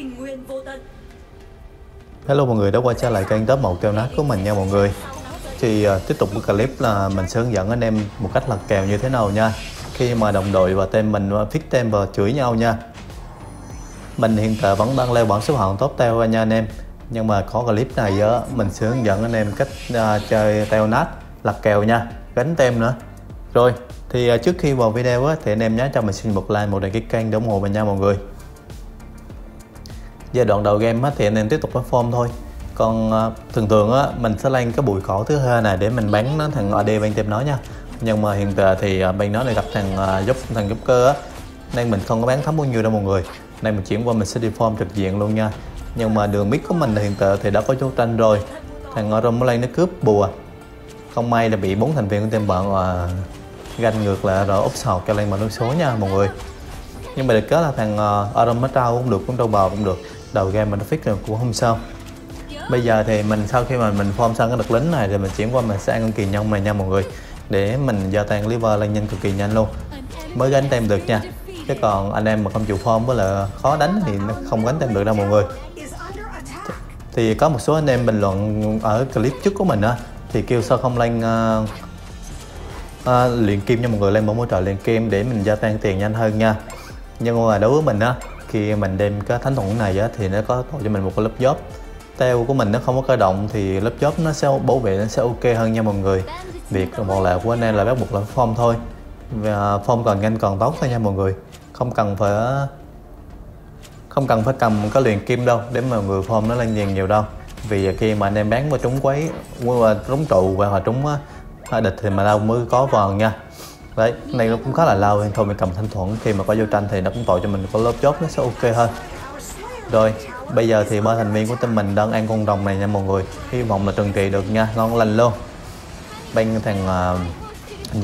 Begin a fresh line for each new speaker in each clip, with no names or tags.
Bình Nguyên Vô Tận.
Hello mọi người đã quay trở lại kênh top một kèo nát của mình nha mọi người. Thì uh, tiếp tục cái clip là mình sẽ hướng dẫn anh em một cách lật kèo như thế nào nha. Khi mà đồng đội và team mình à, fix team và chửi nhau nha. Mình hiện tại vẫn đang leo bảng xếp hạng top teo nha anh em. Nhưng mà có clip này á, mình sẽ hướng dẫn anh em cách uh, chơi teo nát, lật kèo nha Gánh tem nữa. Rồi, thì uh, trước khi vào video á, thì anh em nhớ cho mình xin một like, một đăng ký kênh để ủng hộ mình nha mọi người giai đoạn đầu game á, thì anh em tiếp tục perform thôi. Còn ờ, thường thường á mình sẽ lên cái bụi cỏ thứ hai này để mình bắn nó thằng AD bên team nó nha. Nhưng mà hiện tại thì ờ, bên nó này gặp thằng ờ, giúp thằng giúp cơ á. Nên mình không có bán thấm bao nhiêu đâu mọi người. Nên mình chuyển qua mình sẽ đi form trực diện luôn nha. Nhưng mà đường mid của mình hiện tại thì đã có chỗ tranh rồi. Thằng Arom mới nó cướp bùa. Không may là bị bốn thành viên của team bạn và ganh ngược lại rồi úp sọt cho lên bằng đối số nha mọi người. Nhưng mà được kết là thằng uh, Arom mới trao cũng được cũng đâu bò cũng được đầu game mình nó fix rồi cũng không sao. Bây giờ thì mình sau khi mà mình form xong cái đợt lính này thì mình chuyển qua mình sẽ ăn con kỳ nhân này nha mọi người. Để mình gia tăng liver lên nhanh cực kỳ nhanh luôn. Mới gánh tem được nha. Chứ còn anh em mà không chịu form với là khó đánh thì nó không gánh tem được đâu mọi người. Thì có một số anh em bình luận ở clip trước của mình á thì kêu sao không lên uh, uh, luyện kim nha mọi người lên một hỗ trợ luyện kim để mình gia tăng tiền nhanh hơn nha. Nhưng mà đối với mình á khi mình đem cái thánh thuẫn này á, thì nó có tạo cho mình một cái lớp gióp teo của mình nó không có cơ động thì lớp gióp nó sẽ bảo vệ nó sẽ ok hơn nha mọi người. Việc một lệ của anh em là bắt buộc là form thôi. Và form còn nhanh còn tốt thôi nha mọi người. Không cần phải không cần phải cầm cái luyện kim đâu để mà người form nó lên nhiều nhiều đâu. Vì khi mà anh em bán qua trúng quấy trúng trụ và họ trúng địch thì mà đâu mới có vòn nha đấy này nó cũng khá là lâu thôi mình cầm thanh thuận khi mà có vô tranh thì nó cũng tội cho mình có lớp chốt nó sẽ ok hơn. Rồi bây giờ thì ba thành viên của team mình đang ăn con rồng này nha mọi người. Hy vọng là trừng trị được nha ngon lành luôn. Bên thằng uh,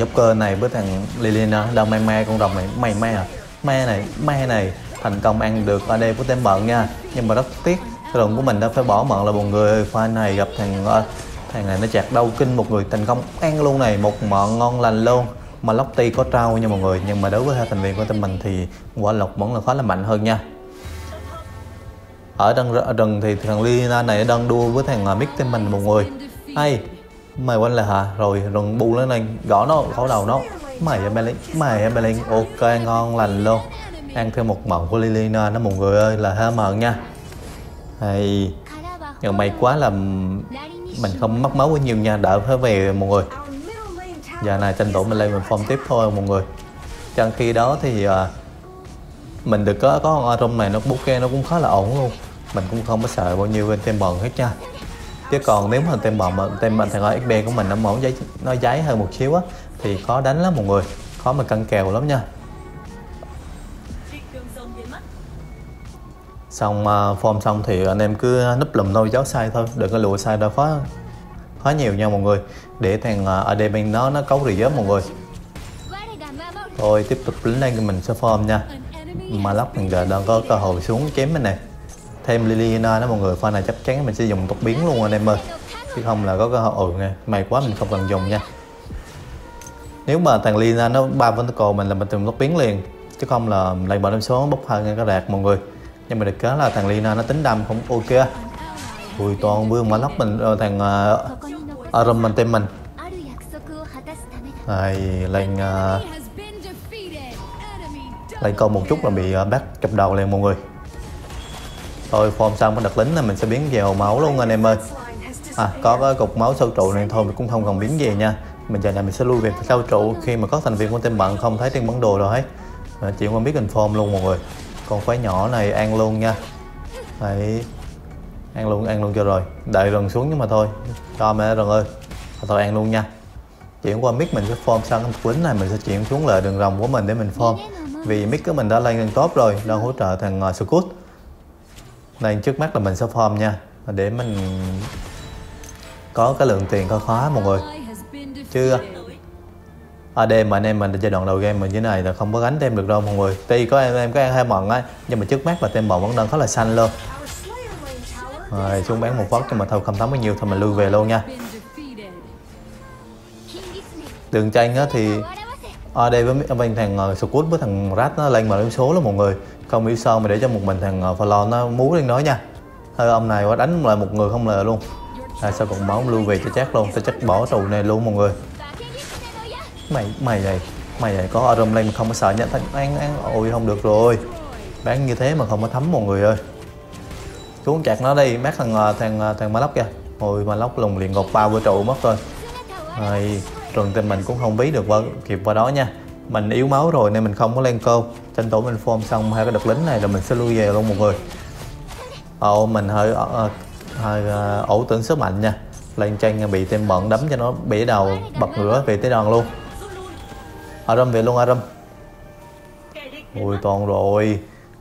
Joker này với thằng Lilina đang mang me con rồng này. Mày me à? Me này me này. Thành công ăn được AD của team bận nha. Nhưng mà rất tiếc cái rồng của mình đã phải bỏ mận là một người pha này gặp thằng uh, thằng này nó chặt đau kinh một người thành công ăn luôn này. Một mọn ngon lành luôn mà Lottie có trao nha mọi người, nhưng mà đối với hai thành viên của team mình thì quả lộc vẫn là khá là mạnh hơn nha. Ở đằng rừng thì thằng Lina này đang đua với thằng à, Mick team mình một người. Ai? Mày quanh lại hả? Rồi, rừng bu lên này, gõ nó khó đầu nó. Mày em lên mày em lên ok, ngon lành luôn. Ăn thêm một mận của Lilina nó mọi người ơi, là hai mận nha. Hay. Nhưng may quá là mình không mất máu quá nhiều nha, đỡ phải về mọi người giờ này tranh thủ mình lên mình form tiếp thôi mọi người. Trong khi đó thì uh, mình được có có con trong này nó bouquet nó cũng khá là ổn luôn. Mình cũng không có sợ bao nhiêu bên tem bần hết nha. Chứ còn nếu mà tem bần mà tem thằng XB của mình nó mỏng giấy nó giấy hơn một xíu á thì khó đánh lắm mọi người. Khó mà cân kèo lắm nha. Xong uh, form xong thì anh em cứ núp lùm thôi giáo sai thôi đừng có lùa sai đâu khó khá nhiều nha mọi người để thằng ờ, AD bên nó nó cấu rỉ mọi người. Thôi tiếp tục lính lên mình sẽ form nha. Mà lóc mình giờ đang có cơ hội xuống chém mình này. Thêm Liliana đó mọi người pha này chắc chắn mình sẽ dùng tốc biến luôn anh em ơi. Chứ không là có cơ hội ừ nghe may quá mình không cần dùng nha. Nếu mà thằng Lina nó ba vertical mình là mình dùng tốc biến liền. Chứ không là lại bỏ đâm số bốc hơn cái đạt mọi người. Nhưng mà được cái là thằng Lina nó tính đâm không ok ui toàn vương mà lóc mình ờ, thằng uh, Tên mình này lên uh, lên câu một chút là bị uh, bắt chụp đầu liền mọi người. Thôi form xong cái đặc lính này mình sẽ biến về hồ máu luôn anh em ơi. À có cái cục máu sâu trụ này thôi mình cũng không cần biến về nha. Mình giờ này mình sẽ lui về sau trụ khi mà có thành viên của team bạn không thấy trên bản đồ rồi. Hết à, chỉ qua biết inform luôn mọi người. Con quái nhỏ này ăn luôn nha. Đấy ăn luôn ăn luôn cho rồi. Đợi rừng xuống nhưng mà thôi. Cho mẹ rừng ơi. Thôi ăn luôn nha. Chuyển qua mic mình sẽ form sang cái quýnh này mình sẽ chuyển xuống lại đường rồng của mình để mình form. Vì mic của mình đã lên lên top rồi đang hỗ trợ thằng uh, Scoot. Nên trước mắt là mình sẽ form nha. Để mình có cái lượng tiền có khóa mọi người. Chưa? À, AD mà anh em mình giai đoạn đầu game mình như thế này là không có gánh tem được đâu mọi người. Tuy có em em có ăn hai mận á nhưng mà trước mắt là tem mận vẫn đang khá là xanh luôn rồi xuống bán một phát nhưng mà thôi không thấm bao nhiêu thôi mình lui về luôn nha. Đường tranh á thì ở đây với bên thằng ờ, uh, Scoot với thằng Rat nó lên mà điểm số lắm mọi người. Không biết sao mà để cho một mình thằng uh, Fallon nó muốn lên đó nha. Thôi ông này quá đánh lại một người không lờ luôn. À, sao còn máu lưu về cho chắc luôn. Tao chắc bỏ trụ này luôn mọi người. Mày mày này mày này có Arum lên mà không có sợ nha thằng ăn ăn ôi không được rồi. Bán như thế mà không có thấm mọi người ơi xuống chặt nó đi. Mát thằng ờ, thằng ờ, thằng ma lóc kìa. Hồi ma lóc lùng liền ngột bao vô trụ mất rồi. Rồi trường tình mình cũng không bí được qua kịp qua đó nha. Mình yếu máu rồi nên mình không có lên câu tranh thủ mình form xong hai cái đợt lính này rồi mình sẽ lui về luôn mọi người. Ồ mình hơi uh, hơi uh, ổ tưởng sức mạnh nha. Lên tranh bị tên bận đấm cho nó bể đầu bật ngửa về tới đòn luôn. Aram về luôn Aram. Ui toàn rồi.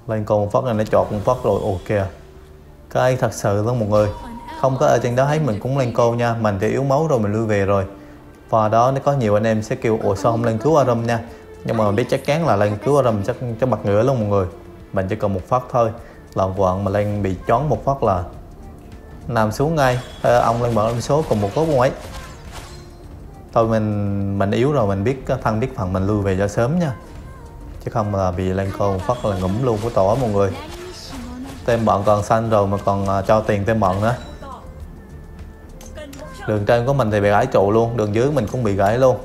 Lên con một phát này nó chọt một phát rồi. Ok à cái thật sự luôn một người. Không có ở trên đó thấy mình cũng lên cô nha. Mình thì yếu máu rồi mình lui về rồi. Và đó nó có nhiều anh em sẽ kêu ủa sao không lên cứu Aram nha? Nhưng mà mình biết chắc chắn là lên cứu Aram chắc cho bật ngửa luôn mọi người. Mình chỉ cần một phát thôi. Là quận mà lên bị chón một phát là nằm xuống ngay. Ờ, ông lên mở số cùng một cốt luôn ấy. Thôi mình mình yếu rồi mình biết thân biết phần mình lui về cho sớm nha. Chứ không là bị lên cô một phát là ngủm luôn của tổ mọi người tem bọn còn xanh rồi mà còn à, cho tiền tem bọn nữa. Đường trên của mình thì bị gãy trụ luôn đường dưới mình cũng bị gãy luôn.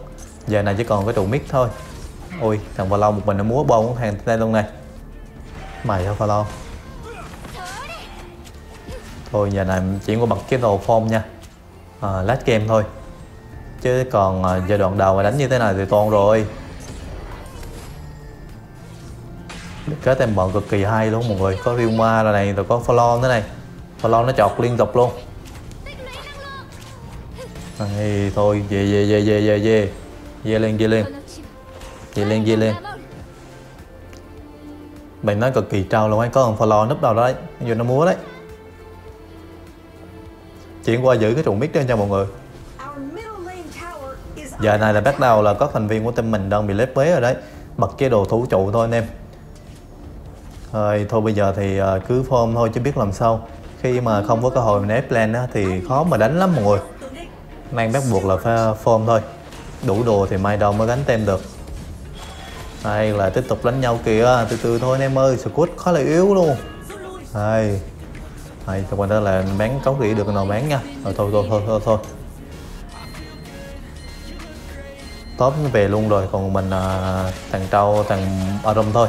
Giờ này chỉ còn cái trụ mít thôi. Ui thằng vào lâu một mình nó múa bông hàng đây luôn này. Mày hả vào lâu thôi giờ này chuyển qua bật cái đồ form nha. À, last game thôi. Chứ còn à, giai đoạn đầu mà đánh như thế này thì toàn rồi. Cái tem bọn cực kỳ hay luôn mọi người. Có Ryuma rồi này rồi có Fallon thế này. Fallon nó chọt liên tục luôn. Đây, thôi về về về về về về. Về lên về lên về lên về lên mình nói cực kỳ trâu luôn ấy. Có thằng Fallon núp đầu đó đấy. Vô nó múa đấy. Chuyển qua giữ cái trụ mic đó cho mọi người. Giờ này là bắt đầu là có thành viên của team mình đang bị lép bế rồi đấy. Bật chế độ thủ trụ thôi anh em rồi thôi bây giờ thì ờ, cứ form thôi chứ biết làm sao. Khi mà không có cơ hội mình ép plan á, thì khó mà đánh lắm mọi người.
Tướng
bắt buộc là phải form thôi. Đủ đồ thì mai đâu mới gánh tem được. Đây là tiếp tục đánh nhau kìa. Từ từ thôi anh em ơi squad khá là yếu luôn.
Đây,
Đây Đây thật đó là bán cấu rỉ được nào bán nha. Rồi thôi thôi thôi thôi thôi. Top về luôn rồi Còn mình à, thằng Trâu thằng Arum thôi.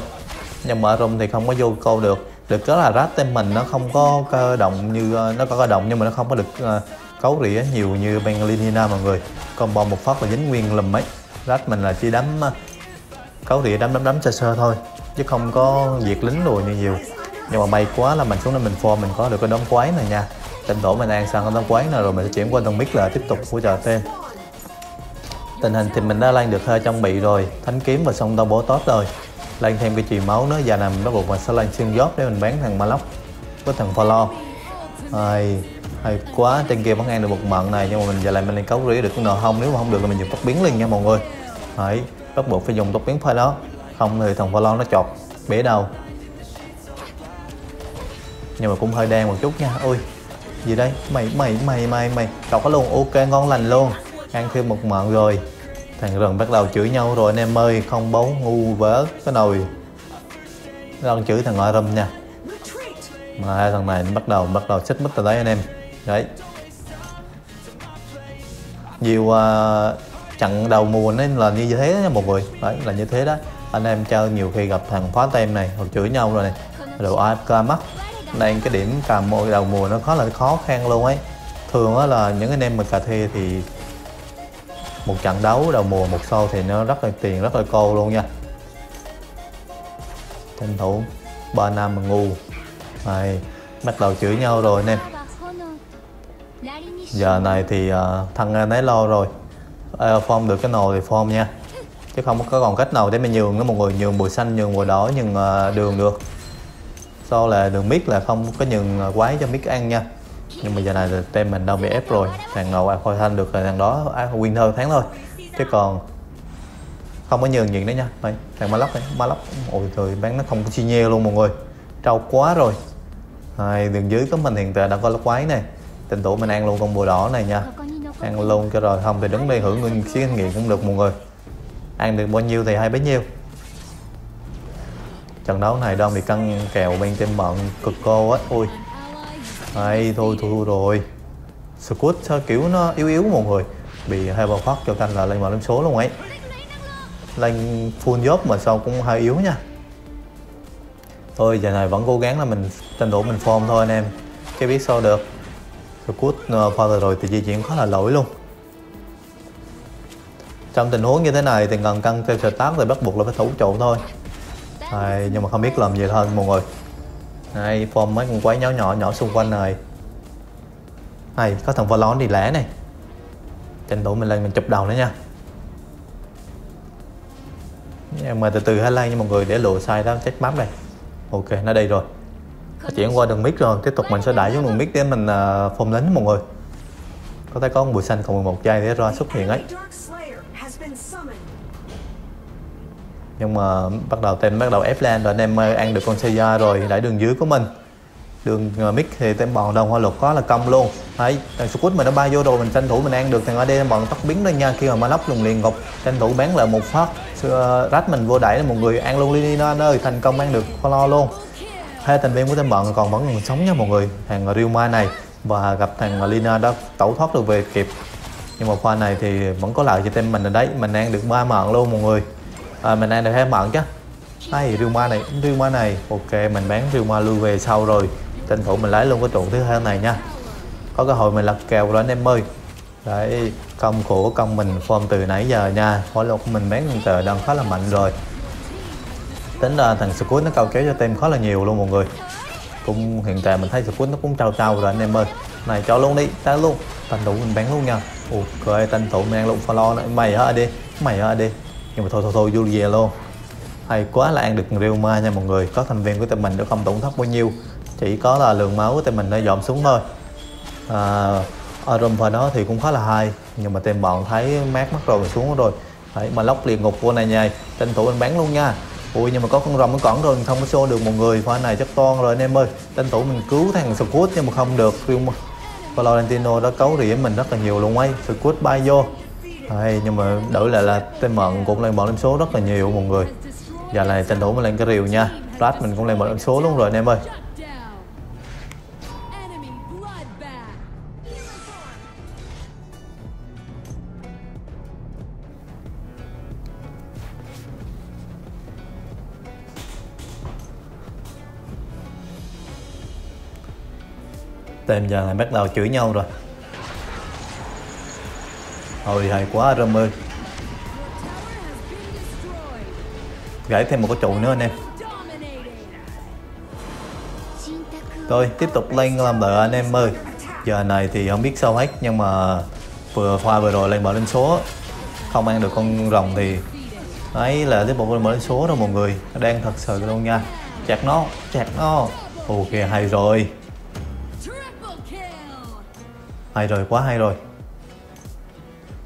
Nhưng mà room thì không có vô câu được. Được cái là rát tên mình nó không có cơ động như ờ, nó có cơ động nhưng mà nó không có được uh, ờ, cấu rỉa nhiều như bên mọi người. Combo một phát là dính nguyên lùm ấy. Rát mình là chỉ đấm uh, cấu rỉa đấm đấm đấm sơ sơ thôi chứ không có diệt lính đồ như nhiều. Nhưng mà may quá là mình xuống đây mình form mình có được cái đống quái này nha. Tranh thủ mình ăn sang cái đống quái này rồi mình sẽ chuyển qua tầng mix là tiếp tục của trò thêm tình hình thì mình đã lan được hơi trong bị rồi. Thánh kiếm và xong đông bố tốt rồi lên thêm cái chì máu nữa. Và làm bắt buộc mình sẽ lên xương giót để mình bán thằng Maloc với thằng Follow hay hay quá. Trên kia vẫn ăn được một mận này, nhưng mà mình giờ lại mình lên cấu rỉ được cái nọ không. Nếu mà không được là mình dùng tóc biến liền nha mọi người. Đấy, bắt buộc phải dùng tóc biến phải đó. Không thì thằng Follow nó chọt, bể đầu. Nhưng mà cũng hơi đen một chút nha. Ôi gì đây? Mày mày mày mày mày. Chọt nó luôn. Ok, ngon lành luôn. Ăn thêm một mận rồi thằng rừng bắt đầu chửi nhau rồi anh em ơi không bấu ngu vớ cái nồi. Đang chửi thằng ngoại râm nha. Mà hai thằng này bắt đầu bắt đầu xích mít từ đấy anh em. Đấy. Nhiều uh, trận đầu mùa nên là như thế đó nha mọi người. Đấy là như thế đó. Anh em chơi nhiều khi gặp thằng phá tem này hoặc chửi nhau rồi này. Rồi AFK mất nên cái điểm cà môi đầu mùa nó khó là khó khăn luôn ấy. Thường á là những anh em mà cà thê thì một trận đấu đầu mùa một sau thì nó rất là tiền rất là cô luôn nha. Tranh thủ ba nam mà ngu. Này bắt đầu chửi nhau rồi anh em. Giờ này thì uh, thằng nấy lo rồi. Uh, form được cái nồi thì form nha. Chứ không có còn cách nào để mình nhường nó một người nhường bùi xanh nhường bùi đỏ nhường uh, à, đường được. Sau là đường miết là không có nhường à, quái cho miết ăn nha nhưng mà giờ này là tem mình đâu bị ép rồi. Thằng nào khôi thanh được rồi thằng đó win hơn tháng thôi. Chứ còn không có nhường nhịn nữa nha. Đây thằng malok này malok ôi trời bán nó không có chi nheo luôn mọi người. Trâu quá rồi. Hai, đường dưới của mình hiện tại đã có lá quái này. Tình tủ mình ăn luôn con bùa đỏ này nha. Ăn luôn cho rồi không thì đứng đây hưởng nguyên xí kinh nghiệm cũng được mọi người. Ăn được bao nhiêu thì hay bấy nhiêu. Trận đấu này đang bị căng kèo bên team bọn cực cô á. Ui đây, thôi thua rồi. Squid kiểu nó yếu yếu một người? Bị hai bao phát cho canh là lên vào lên số luôn ấy. Lên full job mà sao cũng hơi yếu nha. Thôi giờ này vẫn cố gắng là mình tranh thủ mình form thôi anh em. Cái biết sao được. Squid uh, pha rồi thì di chuyển khá là lỗi luôn. Trong tình huống như thế này thì cần căng theo start thì bắt buộc là phải thủ trụ thôi. À, nhưng mà không biết làm gì hơn mọi người đây form mấy con quái nhỏ nhỏ nhỏ xung quanh này. Này có thằng Valon đi lẻ này. Tranh thủ mình lên mình chụp đầu nữa nha. Nhưng mà từ từ hay lan nha mọi người để lùa sai đó check map đây. Ok nó đây rồi. Nó chuyển qua đường mid rồi tiếp tục mình sẽ đẩy xuống đường mid để mình uh, form lính mọi người. Có thể có một bụi xanh còn 11 giây để ra xuất hiện ấy. Nhưng mà bắt đầu tem bắt đầu ép lên rồi anh em ăn được con xe da rồi đẩy đường dưới của mình. Đường ờ, mix thì tem bòn đồng hoa lục có là công luôn. Đấy, thằng Squid mình nó bay vô rồi mình tranh thủ mình ăn được, thằng AD bòn tóc biến đây nha, khi mà Maloc lùng liền ngục tranh thủ bán lại một phát. Ờ, Rách mình vô đẩy một người ăn luôn Lina nó ơi, thành công ăn được lo luôn. Hai thành viên của tem bòn còn vẫn còn sống nha mọi người, thằng Ryuma này và gặp thằng Lina đã tẩu thoát được về kịp. Nhưng mà pha này thì vẫn có lợi cho tem mình ở đấy, mình ăn được ba mạng luôn mọi người rồi mình ăn được hai mận chứ. Hay Ryuma này Ryuma này, ok, mình bán Ryuma lui về sau rồi. Tranh thủ mình lấy luôn cái trụ thứ hai này nha. Có cơ hội mình lật kèo rồi anh em ơi. Đấy, công của công mình form từ nãy giờ nha. Mỗi lúc mình bán con tờ đang khá là mạnh rồi. Tính là thằng Squid nó cao kéo cho team khá là nhiều luôn mọi người. Cũng hiện tại mình thấy Squid nó cũng trao trao rồi anh em ơi. Này, cho luôn đi ta luôn. Tranh thủ mình bán luôn nha. Ok, tranh thủ mình ăn luôn follow nữa mày hả đi mày hả đi nhưng mà thôi thôi thôi vô về luôn. Hay quá là ăn được Real Ma nha mọi người. Có thành viên của team mình đã không? Tổn thất bao nhiêu? Chỉ có là lượng máu của team mình nó dòm xuống thôi. À, Arum vào đó thì cũng khá là hay. Nhưng mà team bọn thấy mát mắt rồi xuống rồi. Đấy mà lóc liền ngục vô này nha tranh thủ anh bán luôn nha. Ui nhưng mà có con rồng nó cỏn rồi không có xô được một người. Pha này chắc toan rồi anh em ơi. Tranh thủ mình cứu thằng Squid nhưng mà không được. Valentino đã cấu rỉa mình rất là nhiều luôn ấy. Squid bay vô. Ờ, hay, nhưng mà đổi lại là tên mận cũng lên bọn lên số rất là nhiều, mọi người. Giờ này tranh thủ mình lên cái rìu nha. Flash mình cũng lên bọn lên số luôn rồi anh em ơi. Tên giờ này bắt đầu chửi nhau rồi. Ôi hay quá Râm ơi. Gãy thêm một cái trụ nữa anh em.
Rồi
Thôi tiếp tục lên làm đợi anh em ơi. Giờ này thì không biết sao hết Nhưng mà vừa pha vừa rồi lên mở lên số. Không ăn được con rồng thì Đấy là tiếp tục mở lên số rồi mọi người. Đang thật sự luôn nha. Chặt nó, chặt nó. Ok hay rồi. Hay rồi, quá hay rồi.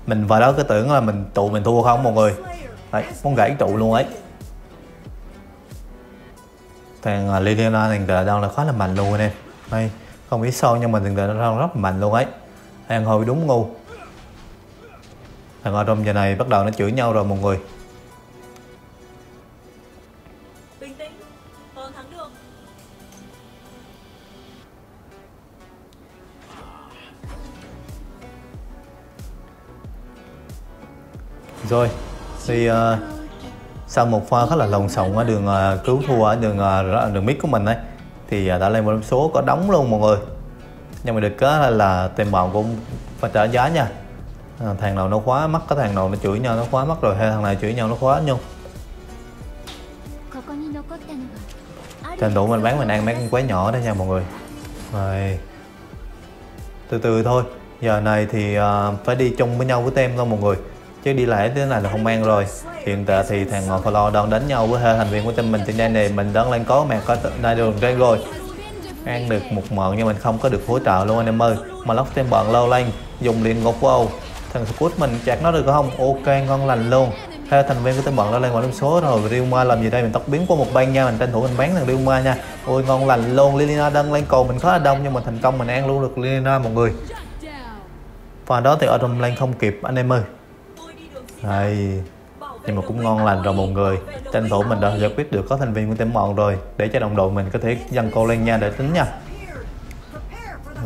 Mình vào đó cứ tưởng là mình tụ mình thua không mọi người. Đấy, muốn gãy trụ luôn ấy. Thằng à, Liliana thằng tại đang là khá là mạnh luôn anh em. Đây, không biết sao nhưng mà thằng tại đang rất mạnh luôn ấy. Ăn hồi đúng ngu. Thằng ở trong giờ này bắt đầu nó chửi nhau rồi mọi người. rồi thì uh, sau một pha khá là lộn xộn ở đường uh, cứu thua ở đường uh, đường mid của mình ấy thì uh, đã lên một số có đóng luôn mọi người. Nhưng mà được cái là, là tiền cũng phải trả giá nha. À, thằng nào nó khóa mắt cái thằng nào nó chửi nhau nó khóa mắt rồi hay thằng này chửi nhau nó khóa
nhung
trên đủ mình bán mình ăn mấy con quái nhỏ đó nha mọi người. Rồi từ từ thôi. Giờ này thì uh, phải đi chung với nhau với tem thôi mọi người chứ đi lại thế này là không ăn rồi. Hiện tại thì thằng ngọc Flo đang đánh nhau với hai thành viên của team mình. Trên đây này mình đang lên có mẹ có đai đường trên rồi. Ăn được một mọn nhưng mình không có được hỗ trợ luôn anh em ơi. Mà lóc thêm bọn lâu lên dùng liền ngục wow thằng Squid mình chặt nó được không? Ok, ngon lành luôn. Hai thành viên của team bọn đã lên ngoài điểm số rồi Ryuma làm gì đây? Mình tóc biến qua một bên nha, mình tranh thủ mình bán thằng Ryuma nha. Ôi, ngon lành luôn. Lilina đang lên cầu, mình khá là đông nhưng mà thành công mình ăn luôn được Lilina, mọi người. Và đó thì ở trong lên không kịp, anh em ơi.
Tôi
đây nhưng mà cũng ngon lành rồi mọi người. Tranh thủ mình đã giải quyết được có thành viên của team mòn rồi để cho đồng đội mình có thể dâng cô lên nha để tính nha.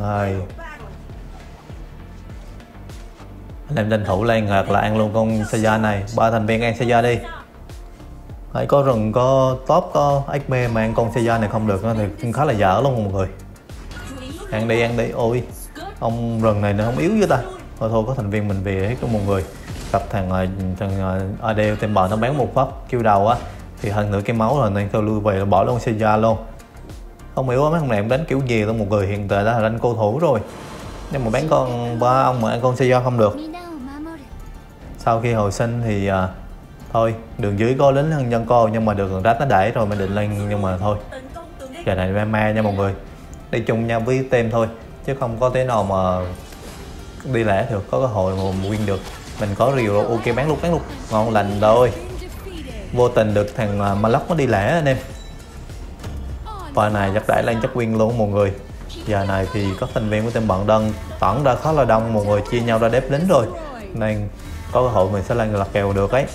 Rồi anh em tranh thủ lên hoặc là ăn luôn con Seiya này. Ba thành viên ăn Seiya đi. Đấy, có rừng có top có XP mà ăn con Seiya này không được thì cũng khá là dở luôn mọi người. Ăn đi ăn đi. Ôi ông rừng này nó không yếu với ta. Thôi thôi có thành viên mình về hết cho mọi người gặp thằng ờ, thằng ờ, Adele tên bờ nó bán một phát kêu đầu á. Thì hơn nửa cái máu rồi nên tôi lui về bỏ luôn xe ra luôn. Không hiểu mấy ông này đánh kiểu gì luôn một người hiện tại đã là đánh cô thủ rồi. Nhưng mà bán con ba ông mà ăn con xe do không được. Sau khi hồi sinh thì à, thôi đường dưới có lính nhân cô nhưng mà được còn rách nó đẩy rồi mình định lên nhưng mà thôi. Giờ này ma ma nha mọi người. Đi chung nhau với tem thôi chứ không có thế nào mà đi lẻ được có cơ hội mà win được mình có rìu rồi. Ok bán luôn bán luôn. Ngon lành rồi. Vô tình được thằng à, Maloc nó đi lẻ anh em. Và này chắc đẩy lên chắc win luôn mọi người. Giờ này thì có thành viên của team bọn đơn tỏn ra khá là đông mọi người chia nhau ra đếp lính rồi. Nên có cơ hội mình sẽ lên lật kèo được ấy.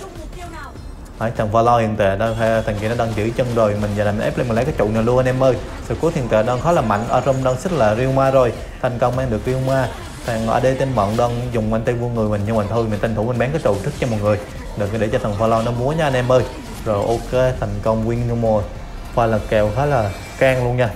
Đấy, thằng Valor hiện tại đang thằng kia nó đang giữ chân rồi. Mình giờ làm ép lên mình lấy cái trụ này luôn anh em ơi. Sự cố hiện tại đang khá là mạnh. Arum đang xích là Ryuma rồi. Thành công mang được Ryuma thằng AD tên bọn đang dùng anh tay vua người mình, nhưng mà thôi, mình tranh thủ mình bán cái trụ trước cho mọi người. Đừng có để cho thằng Valor nó múa nha anh em ơi. Rồi, ok, thành công win number pha là kèo khá là can luôn nha.